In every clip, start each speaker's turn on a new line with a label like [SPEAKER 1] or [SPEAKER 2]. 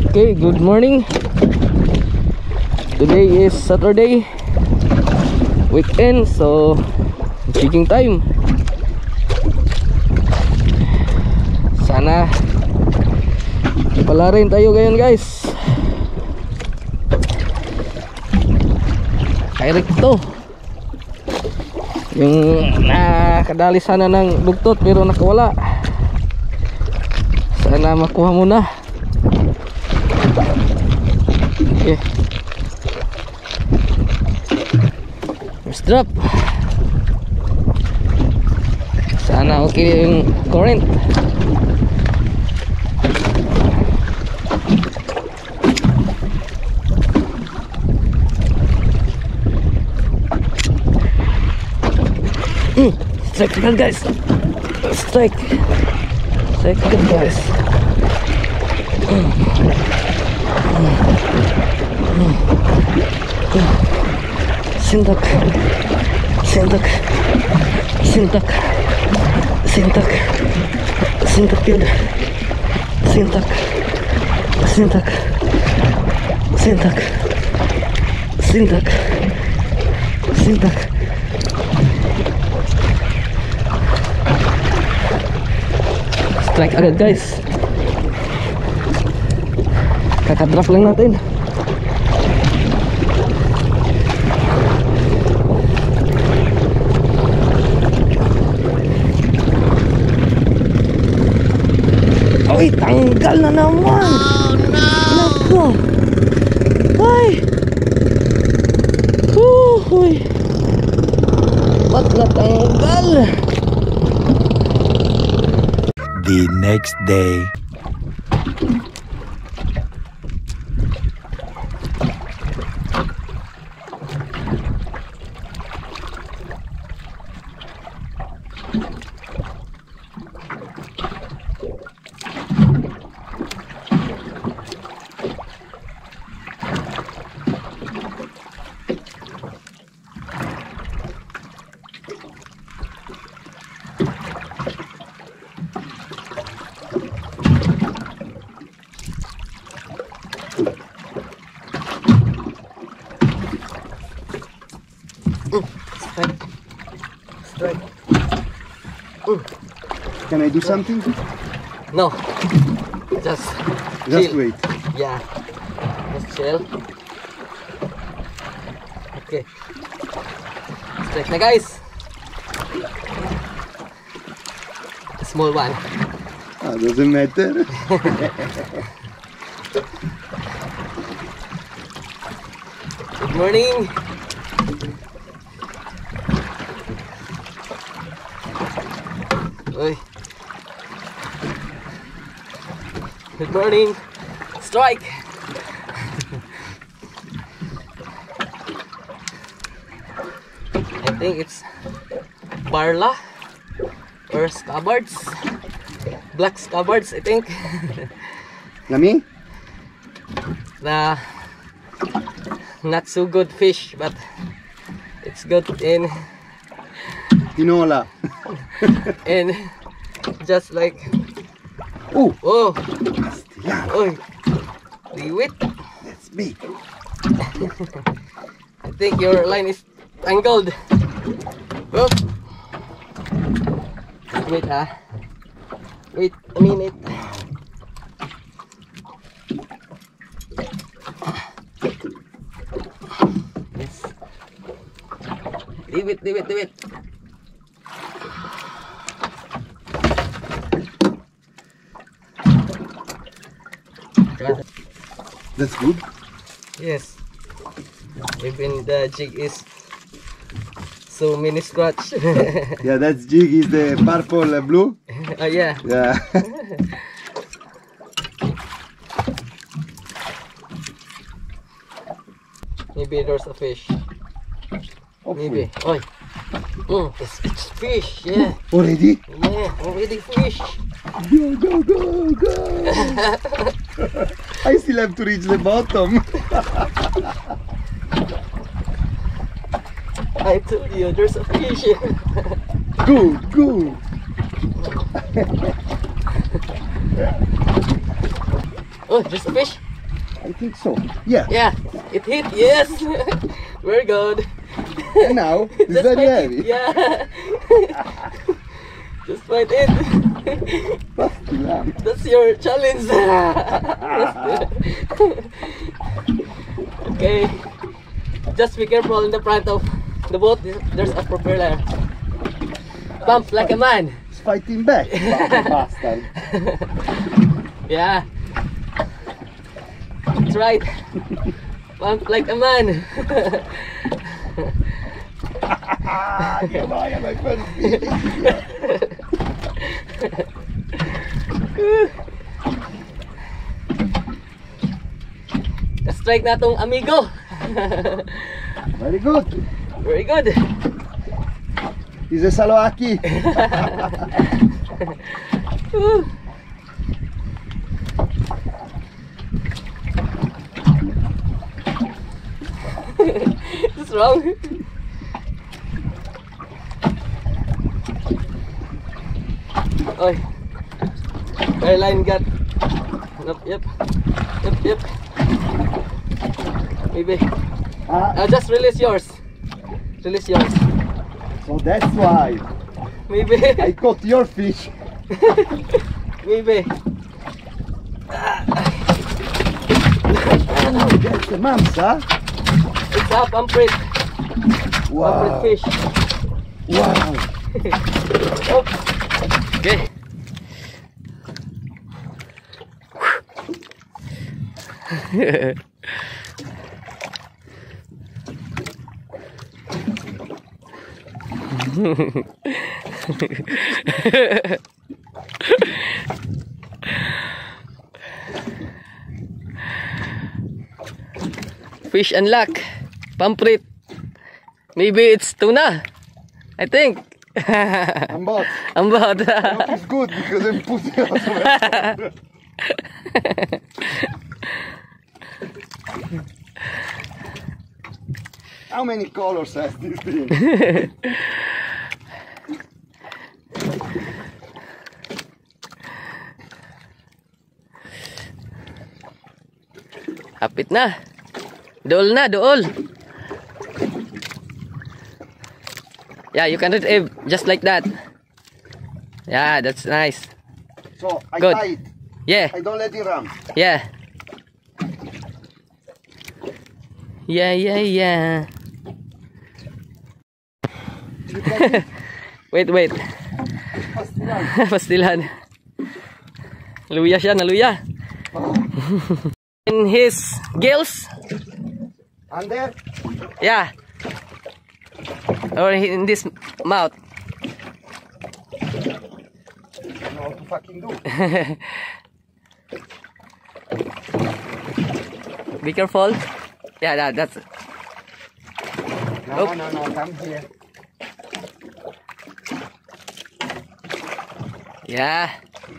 [SPEAKER 1] Okay, good morning. Today is Saturday. Weekend, so fishing time. Sana pala rin tayo ngayon guys. Kay Recto. Yung nakadali sana ng bugtot pero nakawala. Sana makuha mo na. Okay. First drop. Sana okay yung current. Mm, strike agad guys. Strike. Strike agad guys. Синдак. Синдак. Синдак. Синдак. Синдак синдак, Синдак. Синдак. Синдак. Синдак. А, синдак. Strike again guys. Kakak draft lang natin. Uy, tanggal na naman. Oh no. Nako. Ay. Uy. Ba't natanggal?
[SPEAKER 2] The next day.
[SPEAKER 1] Strike.
[SPEAKER 3] Can I do something?
[SPEAKER 1] No. Just
[SPEAKER 3] Just
[SPEAKER 1] chill.
[SPEAKER 3] wait.
[SPEAKER 1] Yeah. Just chill. Okay. Strike na guys. A small one.
[SPEAKER 3] Ah, doesn't matter.
[SPEAKER 1] Good morning. Good morning. Strike. I think it's Barla or Scabbards. Black Scabbards, I think.
[SPEAKER 3] Nami?
[SPEAKER 1] the not so good fish, but it's good in
[SPEAKER 3] Tinola.
[SPEAKER 1] and just like
[SPEAKER 3] Oh,
[SPEAKER 1] oh
[SPEAKER 3] yeah,
[SPEAKER 1] oh liwit.
[SPEAKER 3] that's big.
[SPEAKER 1] I think your line is angled. Oop. Wait ah. Wait a minute. Yes. Leave it, leave it, leave it.
[SPEAKER 3] That's good.
[SPEAKER 1] Yes. Even the jig is so mini scratch.
[SPEAKER 3] Yeah, that's jig is the purple uh, blue.
[SPEAKER 1] oh yeah.
[SPEAKER 3] Yeah.
[SPEAKER 1] Maybe there's a fish. Maybe.
[SPEAKER 3] Hopefully.
[SPEAKER 1] Oi. Mm, it's, it's fish. Yeah.
[SPEAKER 3] Already?
[SPEAKER 1] Yeah. Already fish.
[SPEAKER 3] Go, go, go, go. I still have to reach the bottom.
[SPEAKER 1] I told you there's a fish.
[SPEAKER 3] Go, go.
[SPEAKER 1] oh, there's a fish.
[SPEAKER 3] I think so. Yeah.
[SPEAKER 1] Yeah, it hit. Yes. Very good.
[SPEAKER 3] And now
[SPEAKER 1] Just
[SPEAKER 3] very heavy.
[SPEAKER 1] Yeah. Just bite it. That's your challenge. okay. Just be careful in the front of the boat. There's a propeller. Pump like a man.
[SPEAKER 3] It's fighting back.
[SPEAKER 1] Yeah. That's right. Pump like a man.
[SPEAKER 3] Know, my first feeling.
[SPEAKER 1] Strike na tong amigo.
[SPEAKER 3] Very good.
[SPEAKER 1] Very good.
[SPEAKER 3] He's a Salwaki.
[SPEAKER 1] What's wrong? Oy. Airline got. Yep, yep. Yep, yep. Maybe.
[SPEAKER 3] Ah,
[SPEAKER 1] Uh, just release yours. Release yours.
[SPEAKER 3] so that's why
[SPEAKER 1] Maybe.
[SPEAKER 3] I caught your fish.
[SPEAKER 1] Maybe.
[SPEAKER 3] That's the huh?
[SPEAKER 1] It's up, I'm pretty.
[SPEAKER 3] Wow.
[SPEAKER 1] fish.
[SPEAKER 3] Wow.
[SPEAKER 1] Oh. Okay. Fish and luck. Pamprit. Maybe it's tuna. I think.
[SPEAKER 3] I'm bought.
[SPEAKER 1] Ang bad.
[SPEAKER 3] It's good because I'm putting out How many colors has this thing?
[SPEAKER 1] Hapit na. Dool na, dool. Yeah, you can retrieve eh, just like that. Yeah, that's nice.
[SPEAKER 3] So I
[SPEAKER 1] Good.
[SPEAKER 3] tie it.
[SPEAKER 1] Yeah,
[SPEAKER 3] I don't let it run.
[SPEAKER 1] yeah. Yeah, yeah, yeah. Wait, wait.
[SPEAKER 3] pastilan.
[SPEAKER 1] Pastilan. Luya siya, naluya. In his gills.
[SPEAKER 3] And there,
[SPEAKER 1] Yeah. Or in this mouth.
[SPEAKER 3] what to fucking do.
[SPEAKER 1] Be careful. Yeah, that, that's
[SPEAKER 3] No,
[SPEAKER 1] Oh.
[SPEAKER 3] no, no, come here.
[SPEAKER 1] Yeah,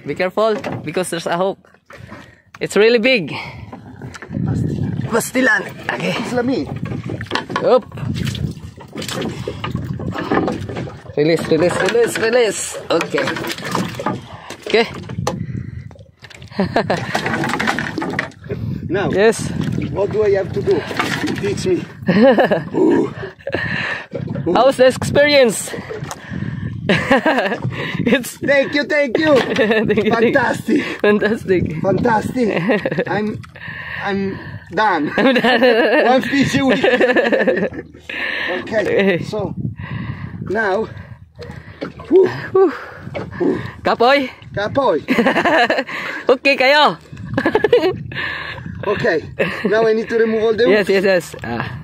[SPEAKER 1] be careful because there's a hook. It's really big. Pastilan. Okay.
[SPEAKER 3] Islami.
[SPEAKER 1] Up. Release, release, release, release. Okay. Okay.
[SPEAKER 3] Now,
[SPEAKER 1] Yes.
[SPEAKER 3] what do I have to do? Teach me.
[SPEAKER 1] How's the experience? it's
[SPEAKER 3] Thank you, thank you. Fantastic.
[SPEAKER 1] Fantastic.
[SPEAKER 3] Fantastic. I'm, I'm done. One fish a week. Okay, so now, whew,
[SPEAKER 1] Kapoy.
[SPEAKER 3] kapoy.
[SPEAKER 1] Okay kayo.
[SPEAKER 3] Okay, now I need to remove all the
[SPEAKER 1] Yes, yes, yes. Ah.